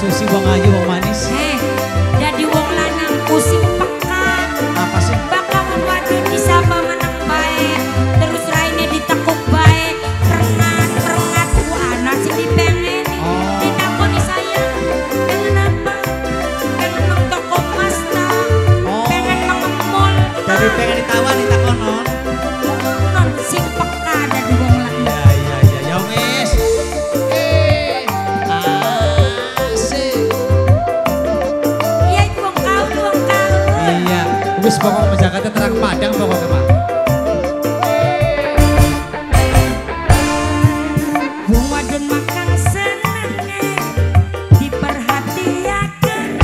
susi, wong ayu, wong manis. Wis pokok Jakarta terang padang pokoknya Pak. Wong wadon makan senenge diperhatiaken.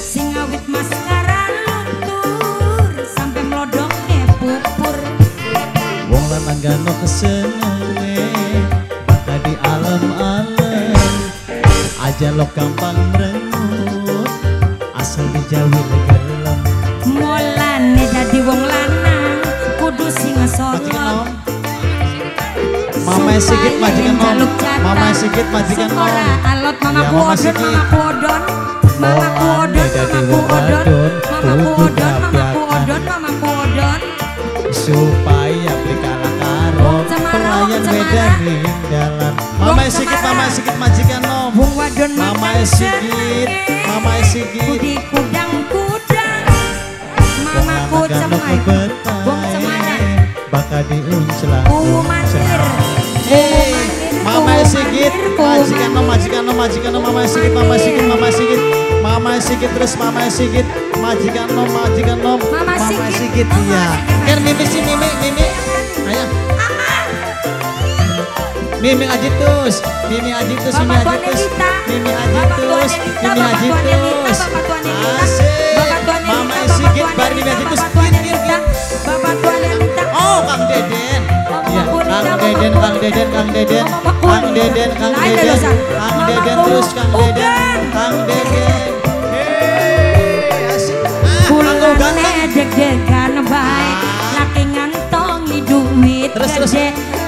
Sing awit maskara luntur sampai mlodokne pupur. Wong lanang gano kesenenge Baka di alam-alam Aja lo gampang merengut Asal dijawi gelem mulane dadi wong lanang. Kudu sing nom Mama sigit majikan nom Mama. sigit majikan nom alot Ya, mamaku Mama odon mamaku odon mamaku odon mamaku odon mamaku odon mamaku odon mamaku odon Supaya beli kalah karo. Pelayan beda jalan. Mama cemara. mama sigit majikan nom Mama senenge. mama sigit majikan no, Mama Sigit, Mama Sigit, Mama Sigit, Mama Sigit terus Mama Sigit, majikan no, majikan no, Mama. Sigit, Oh, iya. Mama. Kan Mimi sih Mimi, Mimi, ayo. Mimi Ajitus, Mimi Ajitus, Mimi Ajitus. Mimi Ajitus, Mimi Ajitus. Asik. Mama Tuan bareng Mimi Ajitus. Bapak Tuan Tuan Elita. Oh, Kang Deden. Iya, Mama Kang Mama Deden, Kang Deden, Kang Deden, Mama Deden, Kang Deden. Kang Deden Pur- terus Kang Deden. Kang Deden. Ah, Kang. deg-degan bae laki ngantongi duit gede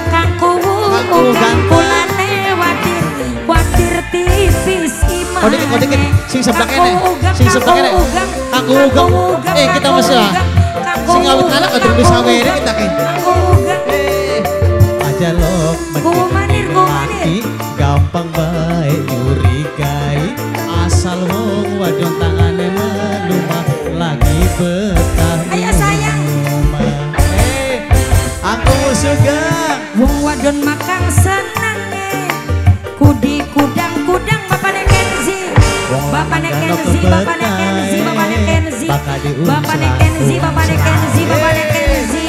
kang kuwu Kang kulane wadir wadir tipis imane Kau dikit, kau dikit. Sing sebelah kene. Sing sebelah kene. Kang Kang Ugang. Eh, kita masih Kang Sing Ugang, anak, aduh, bisa wiri kita, Ugang. Gampang baik nyurigai asal wong wadon tangane melumah lagi betah Ayo, sayang. Eh, aku suka Wong wadon makan senenge Kudi kudang kudang Kenzi Wong Bapaknya lanang Kenzi, gano bapaknya Kenzi, bapaknya Kenzi Bakal diunslah, Bapaknya Kenzi, bapaknya Kenzi, bapaknya Eh. Kenzi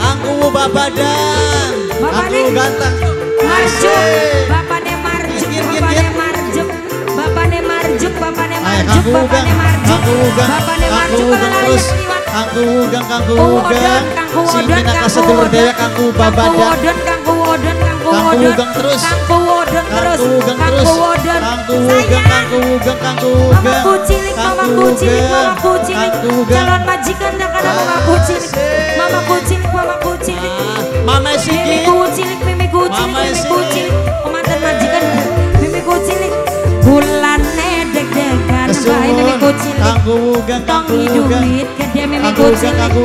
Aku Bapak aku nih. ganteng. Ugang, Bapaknya kangku Marjuk, ugang kalau terus. Kangku ugang. wodon, kangku Si wodon. dewa kangku Kangku babadan. Kangku wodon. ugang terus. Kangku wodon terus. Kangku ugang terus. Ugang, Sayang. kangku ugang, kangku ugang. Mamaku cilik, mamaku cilik, mamaku cilik. Calon majikan dah kadang. Mamaku cilik, mamaku Kangku ugang, kangku ugang.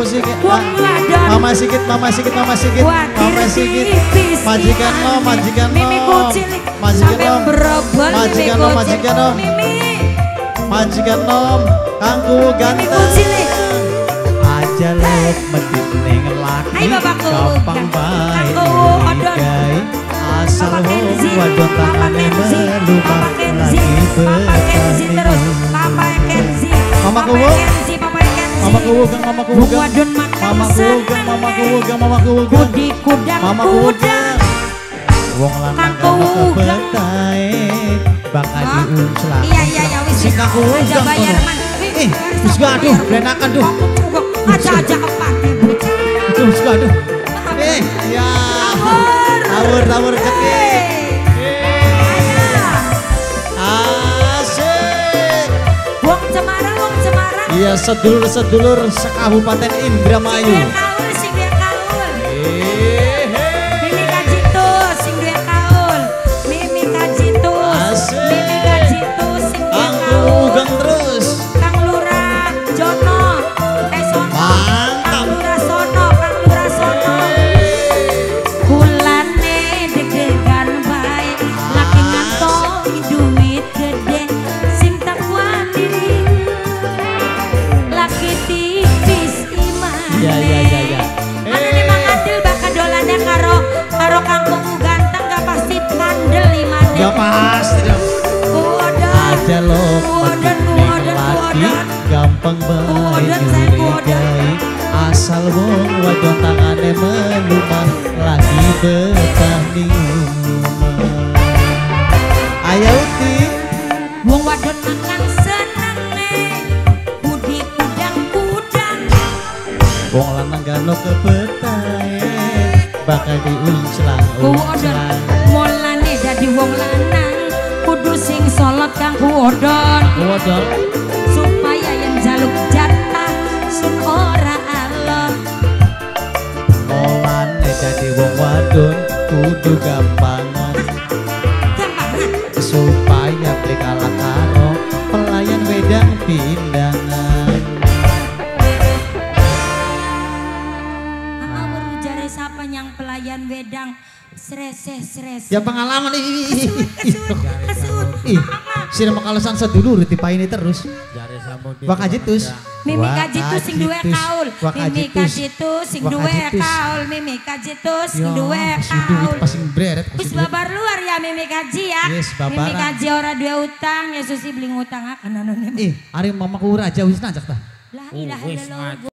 sigit. Wong ladon. Mama Sigit, Mama Sigit, Mama. Khawatir Mama tipis Majikan no, majikan no. Majikan no. Majikan no, majikan no. Majikan kangku mimi ganteng. Aja lo medit ning laki gampang baik nyurigai asal wadon tangane Kenzi, lagi betah Mama kuwu. Kenzi, Papa Kenzi. Mama kuwugang, mama Wong kuwugang. wadon makan Mama kuwugang, mama seneng. kuwugang, mama kudang Mama kudang. kuwugang. Wong lanang kuwugang. kebetae bakal Hah? diunclak. Iya iya ya wis. Sing kuwugang Aja bayar man. Eh, wis aduh, blenakan duh. Aja aja bocah. Aduh, wis aduh. Eh, ya. Tawur, tawur cekik. Iya, sedulur-sedulur sekabupaten Indramayu. Kuodan, lagi kuodan. gampang kuodan. nyurigai asal wong wadon tangane melumah lagi betah ning rumah. Ayo uti Wong wadon nakang kuodon Wodol Supaya yang jaluk jatah Sun ora alon molane dadi wong wadon kudu gampangan Gampangan supaya beli kalah karo pelayan wedang pindangan. Ngawur jare sapa yang pelayan wedang? Sreseh sreseh. Ya pengalaman ih Kesut kesut sira makalesan sedulur dipaini terus. Jare sambut wakajitus Mimi kajitu sing duwe kaul. Mimi kajitu sing duwe kaul. Mimi kajitu sing duwe kaul. pas sing breret pas Wis babar luar ya Mimi kaji ya. Yes, babaran. Mimi kaji ora duwe utang, Yesus sih beli ngutang. Akan anu ih ari mamaku raja wis najak tah La ilaha illallah.